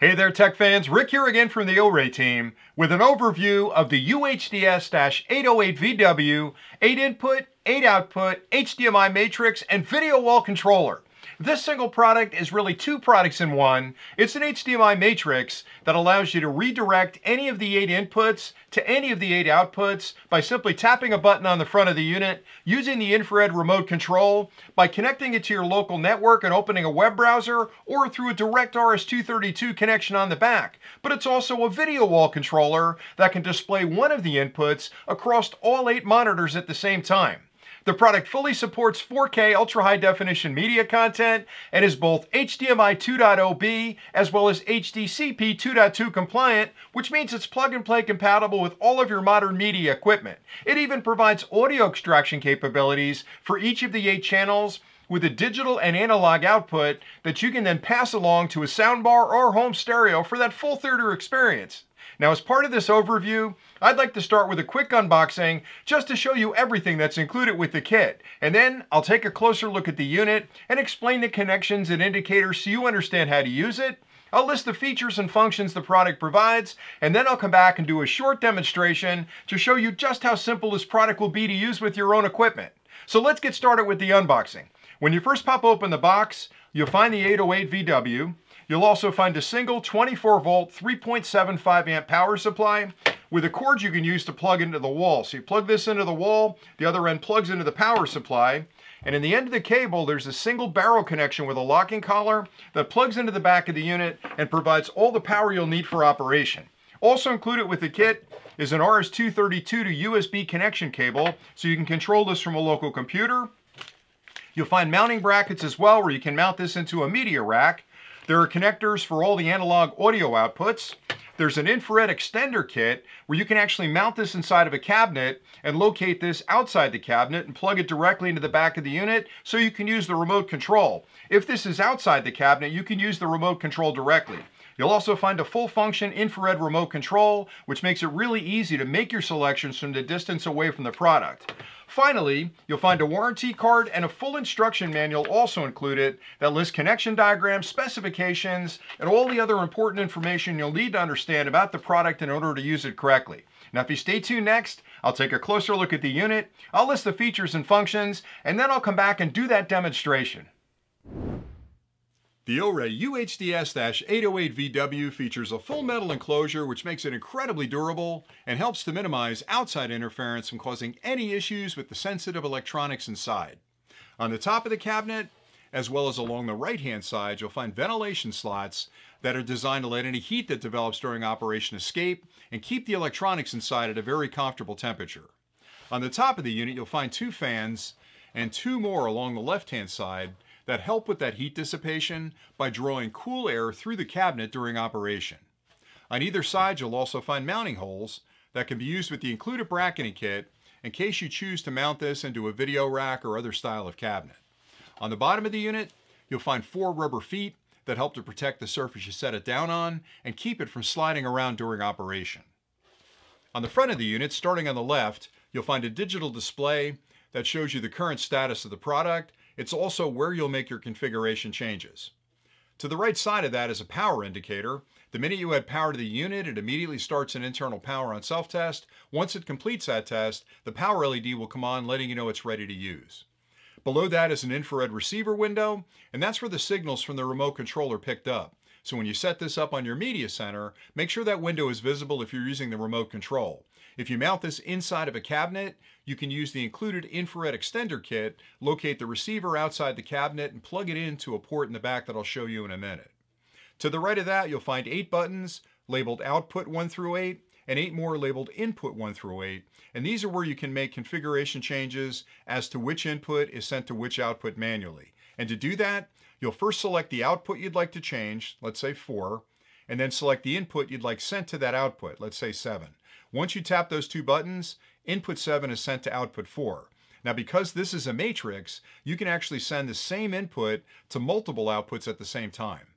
Hey there, tech fans. Rick here again from the OREI team with an overview of the UHDS-808VW 8-input, 8-output HDMI matrix and video wall controller. This single product is really two products in one. It's an HDMI matrix that allows you to redirect any of the eight inputs to any of the eight outputs by simply tapping a button on the front of the unit, using the infrared remote control, by connecting it to your local network and opening a web browser, or through a direct RS-232 connection on the back. But it's also a video wall controller that can display one of the inputs across all eight monitors at the same time. The product fully supports 4K ultra high definition media content and is both HDMI 2.0B as well as HDCP 2.2 compliant, which means it's plug and play compatible with all of your modern media equipment. It even provides audio extraction capabilities for each of the eight channels with a digital and analog output that you can then pass along to a soundbar or home stereo for that full theater experience. Now as part of this overview, I'd like to start with a quick unboxing just to show you everything that's included with the kit. And then I'll take a closer look at the unit and explain the connections and indicators so you understand how to use it. I'll list the features and functions the product provides, and then I'll come back and do a short demonstration to show you just how simple this product will be to use with your own equipment. So let's get started with the unboxing. When you first pop open the box, you'll find the 808VW. You'll also find a single 24 volt 3.75 amp power supply with a cord you can use to plug into the wall. So you plug this into the wall, the other end plugs into the power supply, and in the end of the cable, there's a single barrel connection with a locking collar that plugs into the back of the unit and provides all the power you'll need for operation. Also included with the kit is an RS-232 to USB connection cable, so you can control this from a local computer. You'll find mounting brackets as well, where you can mount this into a media rack. There are connectors for all the analog audio outputs. There's an infrared extender kit where you can actually mount this inside of a cabinet and locate this outside the cabinet and plug it directly into the back of the unit so you can use the remote control. If this is outside the cabinet, you can use the remote control directly. You'll also find a full function infrared remote control, which makes it really easy to make your selections from the distance away from the product. Finally, you'll find a warranty card and a full instruction manual also included that lists connection diagrams, specifications, and all the other important information you'll need to understand about the product in order to use it correctly. Now, if you stay tuned next, I'll take a closer look at the unit, I'll list the features and functions, and then I'll come back and do that demonstration. The OREI UHDS-808VW features a full metal enclosure which makes it incredibly durable and helps to minimize outside interference from causing any issues with the sensitive electronics inside. On the top of the cabinet, as well as along the right-hand side, you'll find ventilation slots that are designed to let any heat that develops during operation escape and keep the electronics inside at a very comfortable temperature. On the top of the unit, you'll find two fans and two more along the left-hand side that help with that heat dissipation by drawing cool air through the cabinet during operation. On either side, you'll also find mounting holes that can be used with the included bracketing kit in case you choose to mount this into a video rack or other style of cabinet. On the bottom of the unit, you'll find four rubber feet that help to protect the surface you set it down on and keep it from sliding around during operation. On the front of the unit, starting on the left, you'll find a digital display that shows you the current status of the product it's also where you'll make your configuration changes. To the right side of that is a power indicator. The minute you add power to the unit, it immediately starts an internal power on self-test. Once it completes that test, the power LED will come on letting you know it's ready to use. Below that is an infrared receiver window, and that's where the signals from the remote controller picked up. So when you set this up on your media center, make sure that window is visible if you're using the remote control. If you mount this inside of a cabinet, you can use the included infrared extender kit, locate the receiver outside the cabinet, and plug it into a port in the back that I'll show you in a minute. To the right of that, you'll find eight buttons labeled Output 1 through 8, and eight more labeled Input 1 through 8. And these are where you can make configuration changes as to which input is sent to which output manually. And to do that, you'll first select the output you'd like to change, let's say 4, and then select the input you'd like sent to that output, let's say 7. Once you tap those two buttons, input 7 is sent to output 4. Now because this is a matrix, you can actually send the same input to multiple outputs at the same time.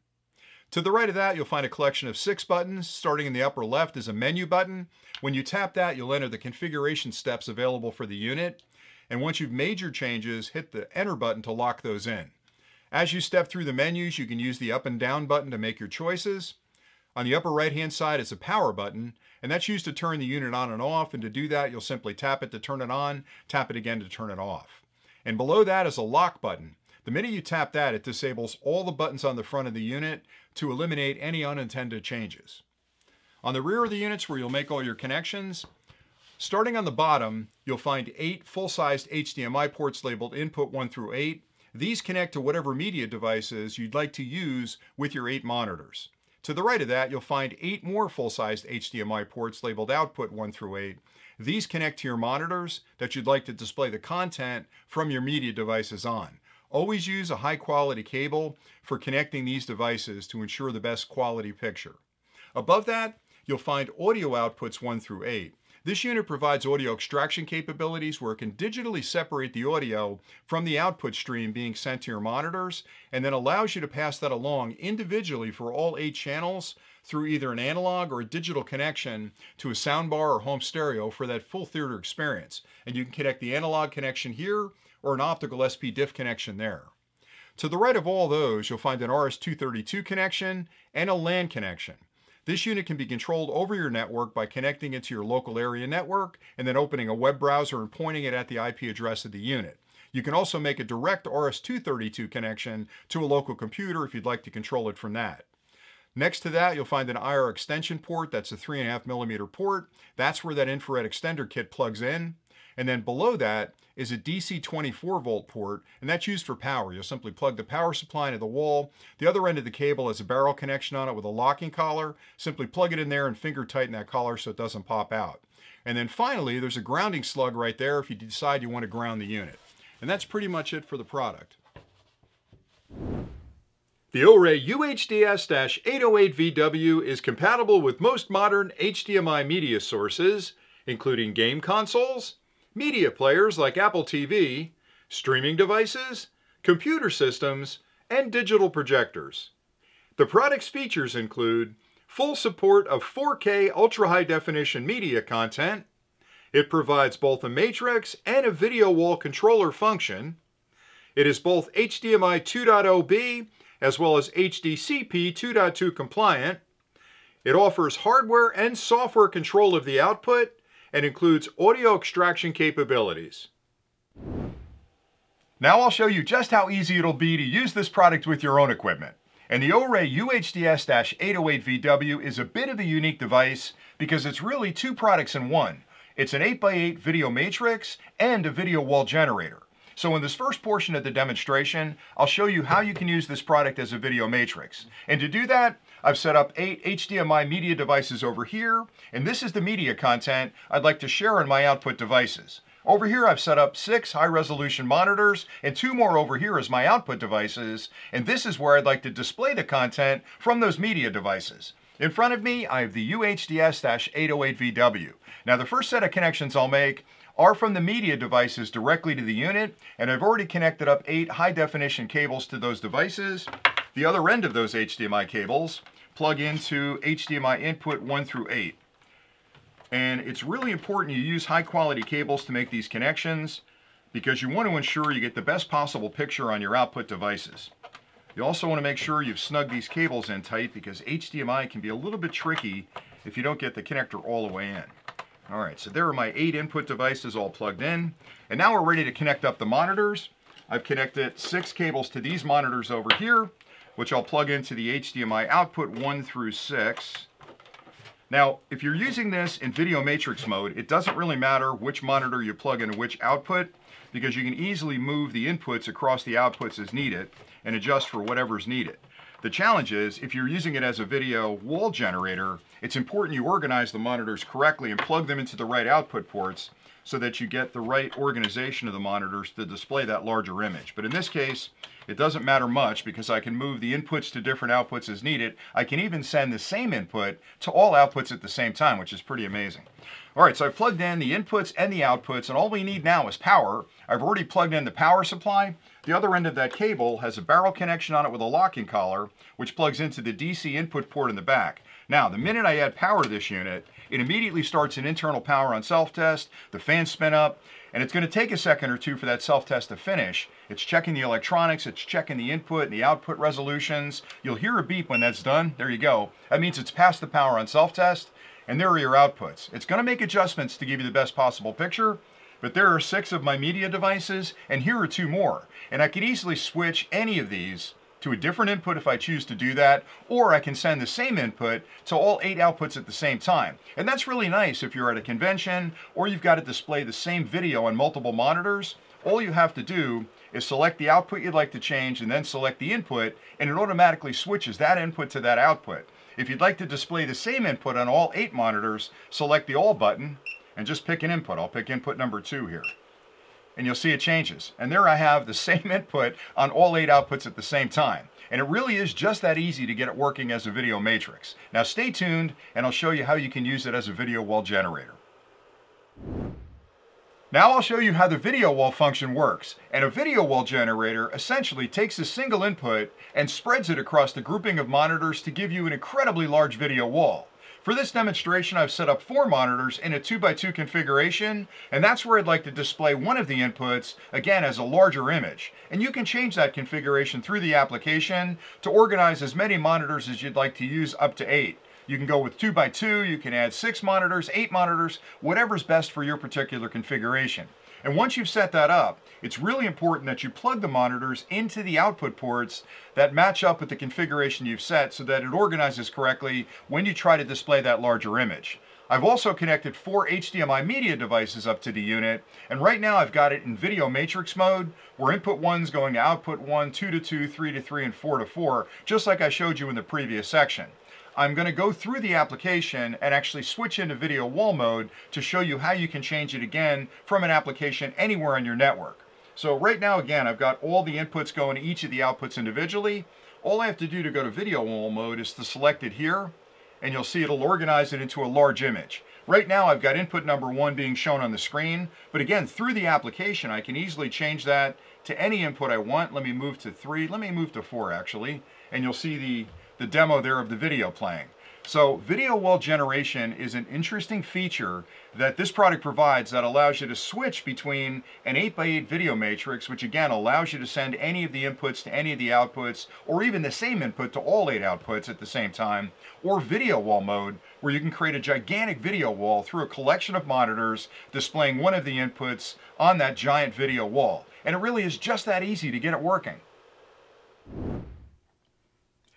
To the right of that, you'll find a collection of six buttons. Starting in the upper left is a menu button. When you tap that, you'll enter the configuration steps available for the unit. And once you've made your changes, hit the enter button to lock those in. As you step through the menus, you can use the up and down button to make your choices. On the upper right hand side is a power button, and that's used to turn the unit on and off. And to do that, you'll simply tap it to turn it on, tap it again to turn it off. And below that is a lock button. The minute you tap that, it disables all the buttons on the front of the unit to eliminate any unintended changes. On the rear of the units where you'll make all your connections, starting on the bottom, you'll find eight full-sized HDMI ports labeled input 1 through 8. These connect to whatever media devices you'd like to use with your eight monitors. To the right of that, you'll find eight more full-sized HDMI ports labeled output 1 through 8. These connect to your monitors that you'd like to display the content from your media devices on. Always use a high quality cable for connecting these devices to ensure the best quality picture. Above that, you'll find audio outputs 1 through 8. This unit provides audio extraction capabilities where it can digitally separate the audio from the output stream being sent to your monitors and then allows you to pass that along individually for all eight channels through either an analog or a digital connection to a soundbar or home stereo for that full theater experience. And you can connect the analog connection here or an optical SPDIF connection there. To the right of all those, you'll find an RS-232 connection and a LAN connection. This unit can be controlled over your network by connecting it to your local area network and then opening a web browser and pointing it at the IP address of the unit. You can also make a direct RS-232 connection to a local computer if you'd like to control it from that. Next to that, you'll find an IR extension port. That's a 3.5 millimeter port. That's where that infrared extender kit plugs in. And then below that is a DC 24 volt port, and that's used for power. You'll simply plug the power supply into the wall. The other end of the cable has a barrel connection on it with a locking collar. Simply plug it in there and finger tighten that collar so it doesn't pop out. And then finally, there's a grounding slug right there if you decide you want to ground the unit. And that's pretty much it for the product. The OREI UHDS-808VW is compatible with most modern HDMI media sources, including game consoles, media players like Apple TV, streaming devices, computer systems, and digital projectors. The product's features include full support of 4K ultra-high definition media content, it provides both a matrix and a video wall controller function, it is both HDMI 2.0b as well as HDCP 2.2 compliant, it offers hardware and software control of the output, and includes audio extraction capabilities. Now I'll show you just how easy it'll be to use this product with your own equipment. And the OREI UHDS-808VW is a bit of a unique device because it's really two products in one. It's an 8x8 video matrix and a video wall generator. So in this first portion of the demonstration, I'll show you how you can use this product as a video matrix. And to do that, I've set up eight HDMI media devices over here, and this is the media content I'd like to share on my output devices. Over here I've set up six high-resolution monitors and two more over here as my output devices, and this is where I'd like to display the content from those media devices. In front of me, I have the UHDS-808VW. Now the first set of connections I'll make are from the media devices directly to the unit, and I've already connected up eight high-definition cables to those devices. The other end of those HDMI cables plug into HDMI input 1 through 8. And it's really important you use high quality cables to make these connections because you want to ensure you get the best possible picture on your output devices. You also want to make sure you've snugged these cables in tight because HDMI can be a little bit tricky if you don't get the connector all the way in. All right, so there are my eight input devices all plugged in. And now we're ready to connect up the monitors. I've connected six cables to these monitors over here which I'll plug into the HDMI output 1 through 6. Now, if you're using this in video matrix mode, it doesn't really matter which monitor you plug into which output because you can easily move the inputs across the outputs as needed and adjust for whatever's needed. The challenge is, if you're using it as a video wall generator, it's important you organize the monitors correctly and plug them into the right output ports so that you get the right organization of the monitors to display that larger image. But in this case, it doesn't matter much because I can move the inputs to different outputs as needed. I can even send the same input to all outputs at the same time, which is pretty amazing. All right, so I've plugged in the inputs and the outputs, and all we need now is power. I've already plugged in the power supply. The other end of that cable has a barrel connection on it with a locking collar, which plugs into the DC input port in the back. Now, the minute I add power to this unit, it immediately starts an internal power on self-test, the fans spin up, and it's going to take a second or two for that self-test to finish. It's checking the electronics, it's checking the input and the output resolutions. You'll hear a beep when that's done. There you go. That means it's passed the power on self-test, and there are your outputs. It's going to make adjustments to give you the best possible picture, but there are six of my media devices, and here are two more. And I could easily switch any of these to a different input if I choose to do that, or I can send the same input to all eight outputs at the same time. And that's really nice if you're at a convention or you've got to display the same video on multiple monitors. All you have to do is select the output you'd like to change and then select the input and it automatically switches that input to that output. If you'd like to display the same input on all eight monitors, select the All button and just pick an input. I'll pick input number two here and you'll see it changes. And there I have the same input on all eight outputs at the same time. And it really is just that easy to get it working as a video matrix. Now stay tuned and I'll show you how you can use it as a video wall generator. Now I'll show you how the video wall function works. And a video wall generator essentially takes a single input and spreads it across the grouping of monitors to give you an incredibly large video wall. For this demonstration, I've set up four monitors in a 2x2 configuration, and that's where I'd like to display one of the inputs, again, as a larger image. And you can change that configuration through the application to organize as many monitors as you'd like to use up to eight. You can go with 2x2, you can add six monitors, eight monitors, whatever's best for your particular configuration. And once you've set that up, it's really important that you plug the monitors into the output ports that match up with the configuration you've set so that it organizes correctly when you try to display that larger image. I've also connected four HDMI media devices up to the unit, and right now I've got it in video matrix mode, where input 1's going to output 1, 2 to 2, 3 to 3, and 4 to 4, just like I showed you in the previous section. I'm going to go through the application and actually switch into video wall mode to show you how you can change it again from an application anywhere on your network. So right now, again, I've got all the inputs going to each of the outputs individually. All I have to do to go to video wall mode is to select it here, and you'll see it'll organize it into a large image. Right now, I've got input number one being shown on the screen, but again, through the application, I can easily change that to any input I want. Let me move to three, let me move to four actually, and you'll see the the demo there of the video playing. So video wall generation is an interesting feature that this product provides that allows you to switch between an 8x8 video matrix, which again allows you to send any of the inputs to any of the outputs, or even the same input to all eight outputs at the same time, or video wall mode, where you can create a gigantic video wall through a collection of monitors displaying one of the inputs on that giant video wall. And it really is just that easy to get it working.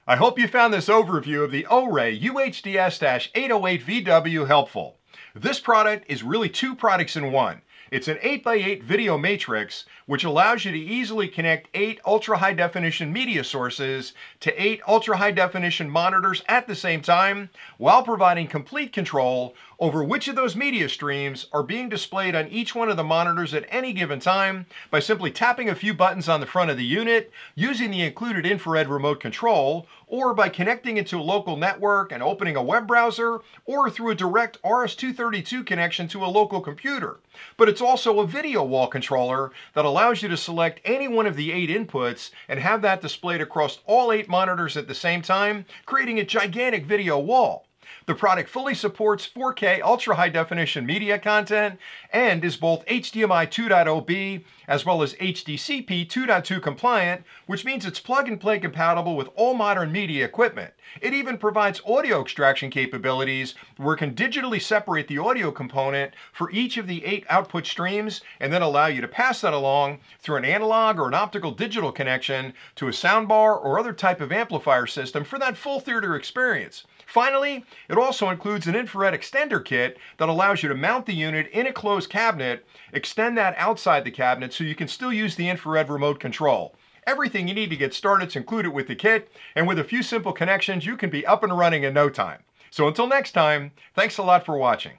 I hope you found this overview of the OREI UHDS-808VW helpful. This product is really two products in one. It's an 8x8 video matrix, which allows you to easily connect eight ultra high definition media sources to eight ultra high definition monitors at the same time, while providing complete control over which of those media streams are being displayed on each one of the monitors at any given time by simply tapping a few buttons on the front of the unit, using the included infrared remote control, or by connecting it to a local network and opening a web browser, or through a direct RS-232 connection to a local computer. But it's also a video wall controller that allows you to select any one of the eight inputs and have that displayed across all eight monitors at the same time, creating a gigantic video wall. The product fully supports 4K ultra high definition media content and is both HDMI 2.0B as well as HDCP 2.2 compliant, which means it's plug and play compatible with all modern media equipment. It even provides audio extraction capabilities where it can digitally separate the audio component for each of the eight output streams and then allow you to pass that along through an analog or an optical digital connection to a soundbar or other type of amplifier system for that full theater experience. Finally, it also includes an infrared extender kit that allows you to mount the unit in a closed cabinet, extend that outside the cabinet so you can still use the infrared remote control. Everything you need to get started is included with the kit, and with a few simple connections, you can be up and running in no time. So until next time, thanks a lot for watching.